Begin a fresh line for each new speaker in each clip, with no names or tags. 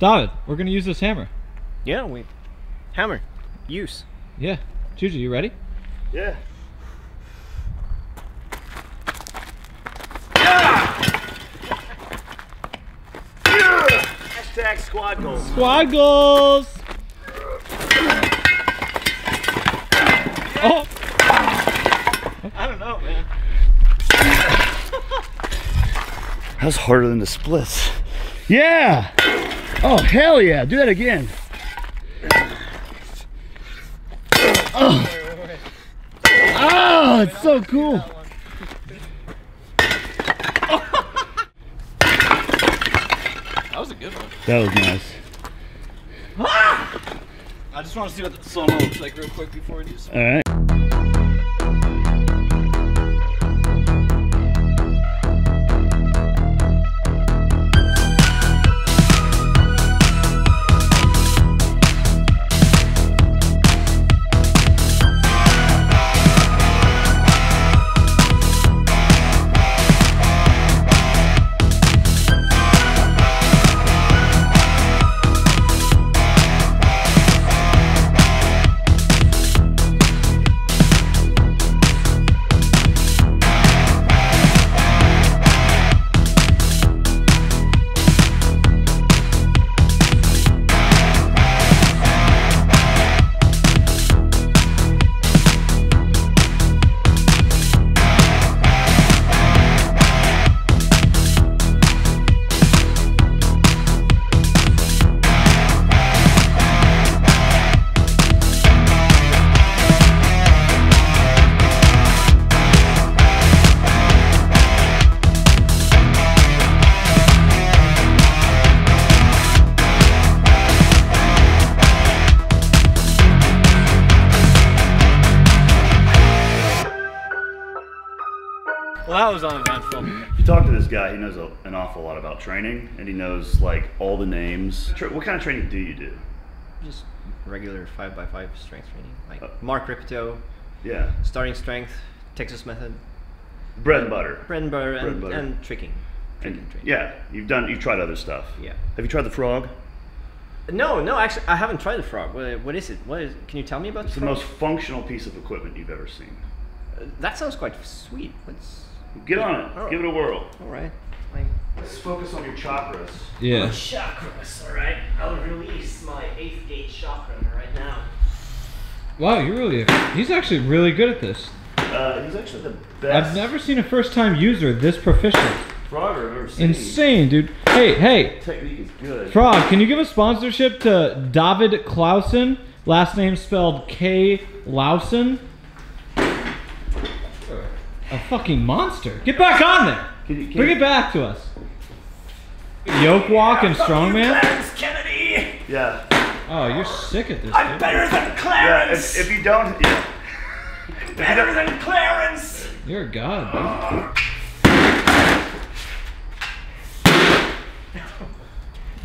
David, we're gonna use this hammer.
Yeah, we hammer use.
Yeah. Juju, you ready?
Yeah. Hashtag squad goals.
Squad goals! Oh!
I don't know, man. That's harder than the splits. Yeah! Oh, hell yeah. Do that again. Oh, oh it's so cool.
That was a good one.
That was nice.
I just want to see what the solo looks like real quick before we do some.
All right. Guy, he knows a, an awful lot about training, and he knows like all the names. Tra- what kind of training do you do?
Just regular five by five strength training, like
Uh,
Mark Rippetoe,
Yeah,
starting strength, Texas method,
bread and butter.
bread and butter,
Bread and
and,
butter.
and tricking.
And-
Tricking training.
yeah, you've done. You've tried other stuff.
Yeah.
Have you tried the frog?
No, no, actually, I haven't tried the frog. What, what is it? What is? Can you tell me about
It's
the
the most functional piece of equipment you've ever seen.
Uh, that sounds quite sweet. What's?
Get on it.
Oh.
Give it a whirl.
All right. Like,
Let's focus on your chakras.
Yeah.
chakras. All right. I'll release my eighth gate chakra right now.
Wow, you're really. He's actually really good at this.
Uh, he's actually the best
I've never seen a first time user this proficient.
frogger I've ever seen.
Insane, dude. Hey, hey,
Technique is good.
Frog, can you give a sponsorship to David Clausen? Last name spelled K. Lausen? A fucking monster. Get back on there!
Can you- can
Bring
you-
it back to us. Yoke walk and strongman?
Clarence Kennedy.
yeah.
Oh, you're sick at this,
I'm
dude.
better than
Yeah.
Clarence.
If, if you don't, yeah.
better than Clarence.
You're a god, dude.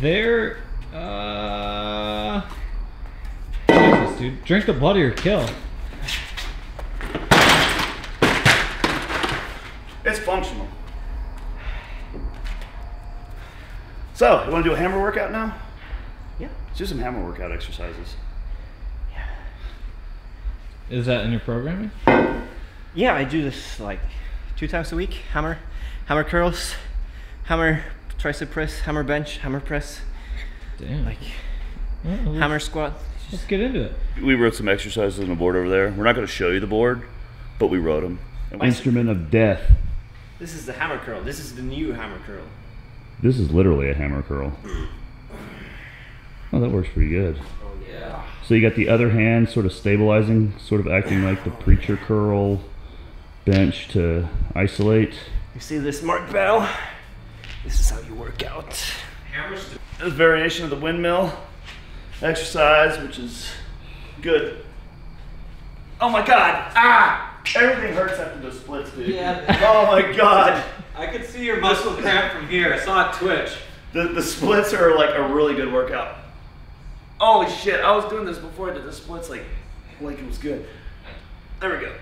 There, uh... Jesus, dude. Drink the blood or kill.
Functional. So, you want to do a hammer workout now?
Yeah.
Let's do some hammer workout exercises. Yeah.
Is that in your programming?
Yeah, I do this like two times a week. Hammer, hammer curls, hammer tricep press, hammer bench, hammer press,
Damn.
like
Well,
hammer squat.
Let's get into it.
We wrote some exercises on the board over there. We're not going to show you the board, but we wrote them. Instrument of death.
This is the hammer curl. This is the new hammer curl.
This is literally a hammer curl. Oh, that works pretty good.
Oh yeah.
So you got the other hand sort of stabilizing, sort of acting like the preacher curl bench to isolate.
You see this Mark Bell? This is how you work out.
This variation of the windmill exercise, which is good. Oh my god! Ah! Everything hurts after the splits, dude.
Yeah.
Oh my god!
I could see your muscle cramp from here. I saw it twitch.
The, the splits are like a really good workout. Holy shit! I was doing this before I did the splits, like, like it was good. There we go.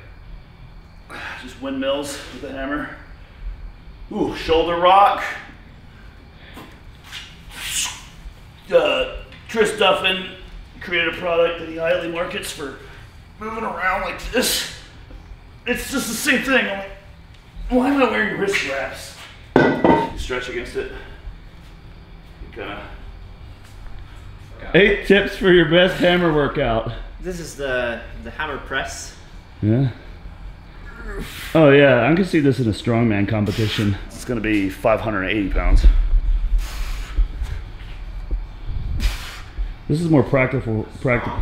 Just windmills with the hammer. Ooh, shoulder rock. uh, Chris Duffin created a product that he highly markets for moving around like this. It's just the same thing. I'm like, why am I wearing wrist wraps? You stretch against it. You kind of.
Eight tips for your best hammer workout.
This is the the hammer press.
Yeah. Oh yeah, I can see this in a strongman competition.
It's gonna be 580 pounds.
This is more practical. Practical.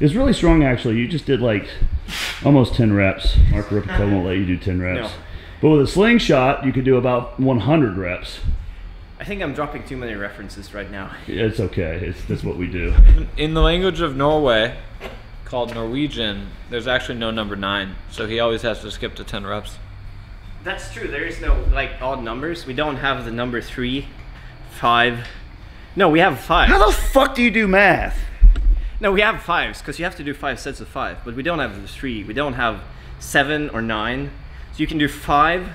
It's really strong actually. You just did like almost 10 reps. Mark Rippetoe won't let you do 10 reps.
No.
But with a slingshot, you could do about 100 reps.
I think I'm dropping too many references right now.
It's okay. It's that's what we do.
In the language of Norway, called Norwegian, there's actually no number nine, so he always has to skip to 10 reps.
That's true. There is no like odd numbers. We don't have the number three, five. No, we have five.
How the fuck do you do math?
No, we have fives because you have to do five sets of five, but we don't have the three. We don't have seven or nine. So you can do five,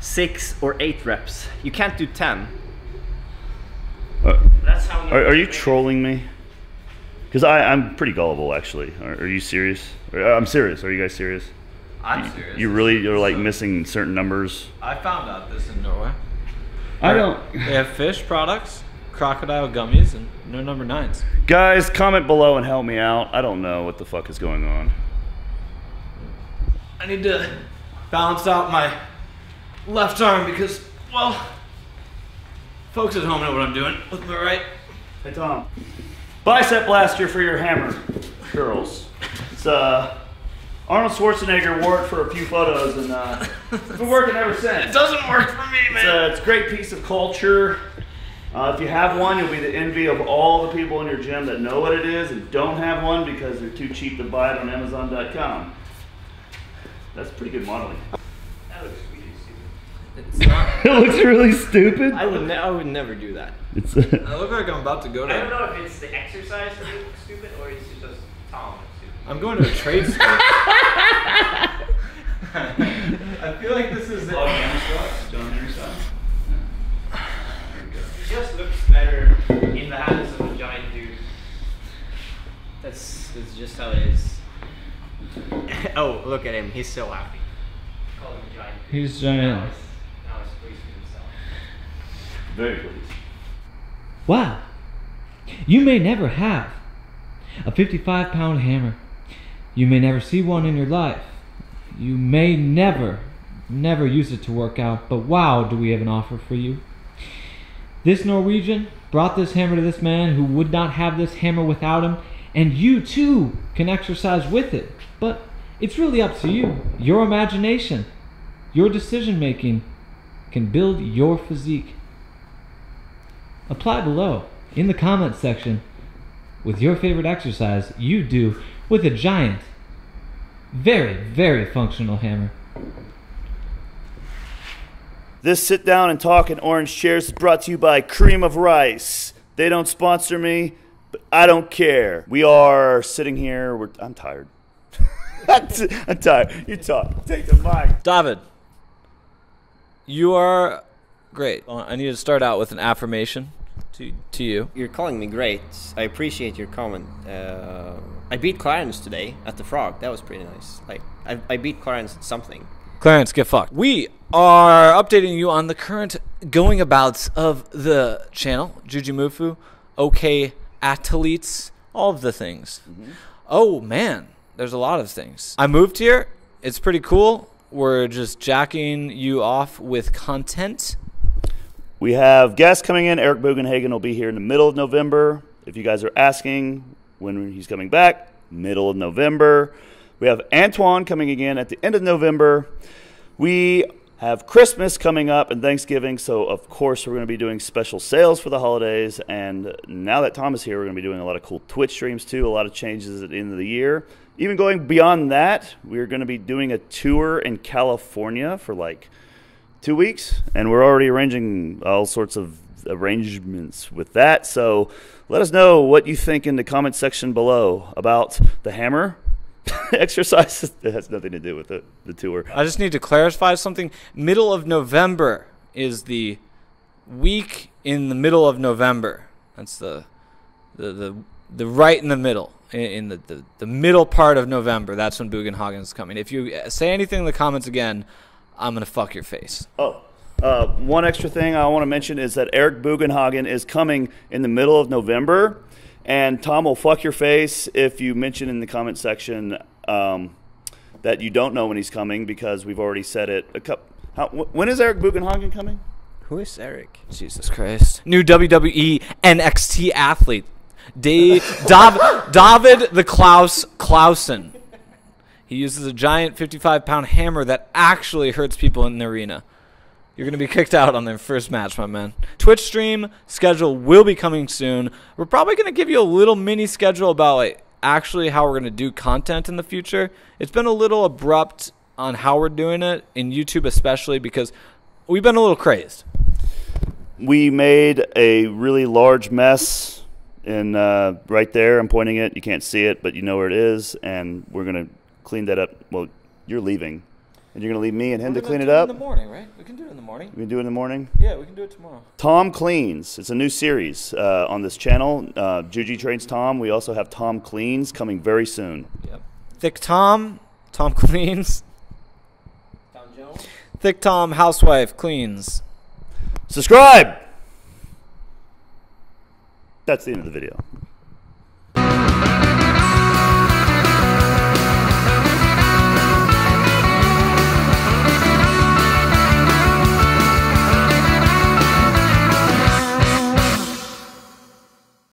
six, or eight reps. You can't do ten.
Are,
That's how.
are, are you trolling me? Because I'm pretty gullible, actually. Are, are you serious? Uh, I'm serious. Are you guys serious?
I'm serious.
You really are like missing certain numbers.
I found out this in Norway.
I don't.
They have fish products, crocodile gummies, and no number nines.
Guys, comment below and help me out. I don't know what the fuck is going on.
I need to balance out my left arm because, well, folks at home know what I'm doing with my right.
Hey Tom. Bicep blaster for your hammer curls. It's uh Arnold Schwarzenegger wore it for a few photos and uh, it's been working ever since.
It doesn't work for me,
It's
man.
a, it's a great piece of culture. Uh, if you have one, you'll be the envy of all the people in your gym that know what it is and don't have one because they're too cheap to buy it on Amazon.com. That's pretty good modeling. That looks really stupid.
It's not.
It looks really stupid.
I would. Ne- I would never do that.
It's.
I look like I'm about to go to.
I don't know if it's the exercise that looks stupid or it's just Tom stupid.
I'm going to a trade school. I feel like this is.
John Henry style.
He just looks better in the hands of a giant dude. That's, that's just how it is. oh, look at him. He's so happy. Call giant.
He's giant.
Now now he's pleased with himself.
Very pleased.
Wow. You may never have a 55 pound hammer. You may never see one in your life. You may never, never use it to work out, but wow, do we have an offer for you. This Norwegian brought this hammer to this man who would not have this hammer without him, and you too can exercise with it. But it's really up to you. Your imagination, your decision making can build your physique. Apply below in the comments section with your favorite exercise you do with a giant, very, very functional hammer.
This sit down and talk in orange chairs is brought to you by Cream of Rice. They don't sponsor me, but I don't care. We are sitting here. I'm tired. I'm tired. You talk. Take the mic.
David, you are great. I need to start out with an affirmation to to you.
You're calling me great. I appreciate your comment. Uh, I beat Clarence today at the Frog. That was pretty nice. Like I, I beat Clarence at something.
Clarence, get fucked. We are updating you on the current going abouts of the channel, Jujimufu, OK Athletes, all of the things. Oh man, there's a lot of things. I moved here. It's pretty cool. We're just jacking you off with content.
We have guests coming in. Eric Bugenhagen will be here in the middle of November. If you guys are asking when he's coming back, middle of November. We have Antoine coming again at the end of November. We have Christmas coming up and Thanksgiving, so of course we're going to be doing special sales for the holidays. And now that Tom is here, we're going to be doing a lot of cool Twitch streams too, a lot of changes at the end of the year. Even going beyond that, we're going to be doing a tour in California for like two weeks, and we're already arranging all sorts of arrangements with that. So let us know what you think in the comment section below about the hammer exercise. It has nothing to do with the, the tour.
I just need to clarify something. Middle of November is the week in the middle of November. That's the the the, the right in the middle. In, in the, the, the middle part of November, that's when Bugenhagen is coming. If you uh, say anything in the comments again, I'm gonna fuck your face.
Oh, uh, one extra thing I want to mention is that Eric Bugenhagen is coming in the middle of November, and Tom will fuck your face if you mention in the comment section um, that you don't know when he's coming because we've already said it. A couple. How, when is Eric Bugenhagen coming?
Who is Eric?
Jesus Christ. New WWE NXT athlete. Da- Dav- David the Klaus Clausen. He uses a giant 55 pound hammer that actually hurts people in the arena. You're going to be kicked out on their first match, my man. Twitch stream schedule will be coming soon. We're probably going to give you a little mini schedule about like actually how we're going to do content in the future. It's been a little abrupt on how we're doing it in YouTube especially because we've been a little crazed.
We made a really large mess in uh, right there. I'm pointing it. You can't see it, but you know where it is, and we're gonna clean that up. Well, you're leaving, and you're gonna leave me and him to clean it up.
in the morning, right? We can do it in the morning.
We can do it in the morning.
Yeah, we can do it tomorrow.
Tom Cleans. It's a new series uh, on this channel. Uh, Juji trains Tom. We also have Tom Cleans coming very soon.
Yep. Thick Tom, Tom cleans.
Tom Jones.
Thick Tom, housewife cleans.
Subscribe. That's the end of the video.